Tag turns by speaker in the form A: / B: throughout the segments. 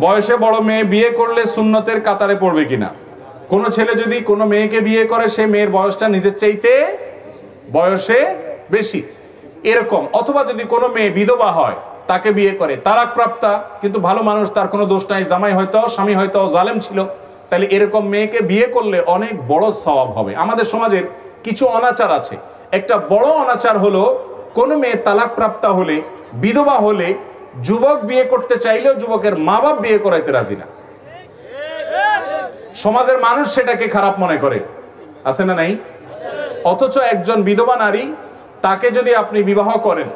A: বয়সে বড় মেয়ে বিয়ে করলে সুন্নতের কাতারে পড়বে কিনা? কোনো ছেলে যদি কোনো মেয়েকে বিয়ে করে, সে মেয়ের বয়সটা নিজের চাইতে বয়সে বেশি। এরকম। অথবা যদি কোনো মেয়ে বিধবা হয়, তাকে বিয়ে করে। তারাক প্রাপ্তা কিন্তু ভালো মানুষ, তার কোনো দোষ নাই। জামাই হয়তো, স্বামী হয়তো, জালেম ছিল। তাহলে এরকম মেয়েকে বিয়ে করলে অনেক বড় স্বভাব হবে। আমাদের সমাজের কিছু অনাচার আছে। একটা বড় অনাচার হলো, কোনো মেয়ে তালাক প্রাপ্তা হলে, বিধবা হলে যুবক বিয়ে করতে চাইলেও যুবকের মা বাপ বিয়ে করাইতে রাজি না। সমাজের মানুষ সেটাকে খারাপ মনে করে। আছে না নাই? অথচ একজন বিধবা নারী, তাকে যদি আপনি বিবাহ করেন,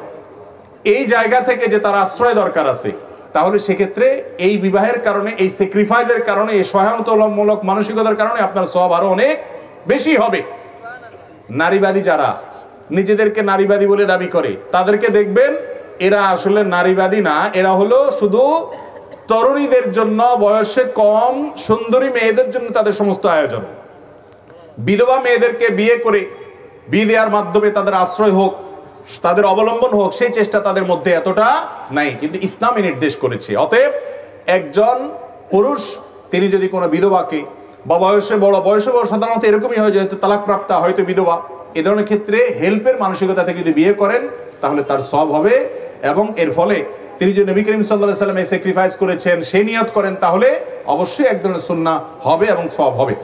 A: এই জায়গা থেকে যে তার আশ্রয় দরকার আছে, তাহলে সেক্ষেত্রে এই বিবাহের কারণে, এই স্যাক্রিফাইসের কারণে, এই সহায়তামূলক মানসিকতার কারণে আপনার সব আরও অনেক বেশি হবে। নারীবাদী যারা, নিজেদেরকে নারীবাদী বলে দাবি করে, তাদেরকে দেখবেন এরা আসলে নারীবাদী না, এরা হলো শুধু তরুণীদের জন্য, বয়সে কম, সুন্দরী মেয়েদের জন্য তাদের সমস্ত আয়োজন। বিধবা মেয়েদেরকে বিয়ে করে, বিয়ে দেওয়ার মাধ্যমে তাদের আশ্রয় হোক, তাদের অবলম্বন হোক, সেই চেষ্টা তাদের মধ্যে এতটা নাই। কিন্তু ইসলামী নির্দেশ করেছে। অতএব একজন পুরুষ, তিনি যদি কোনো বিধবাকে, বা বয়সে বড় বয়সে বড় সাধারণত এরকমই হয় যেহেতু তালাক প্রাপ্তা হয়তো বিধবা, এ ধরনের ক্ষেত্রে হেল্পের মানসিকতা থেকে যদি বিয়ে করেন, তাহলে তার সব হবে এবং এর ফলে তিনি যে নবী করিম সাল্লাহ সাল্লামে স্যাক্রিফাইস করেছেন, সে নিয়ত করেন, তাহলে অবশ্যই এক ধরনের সুন্না হবে এবং সব হবে।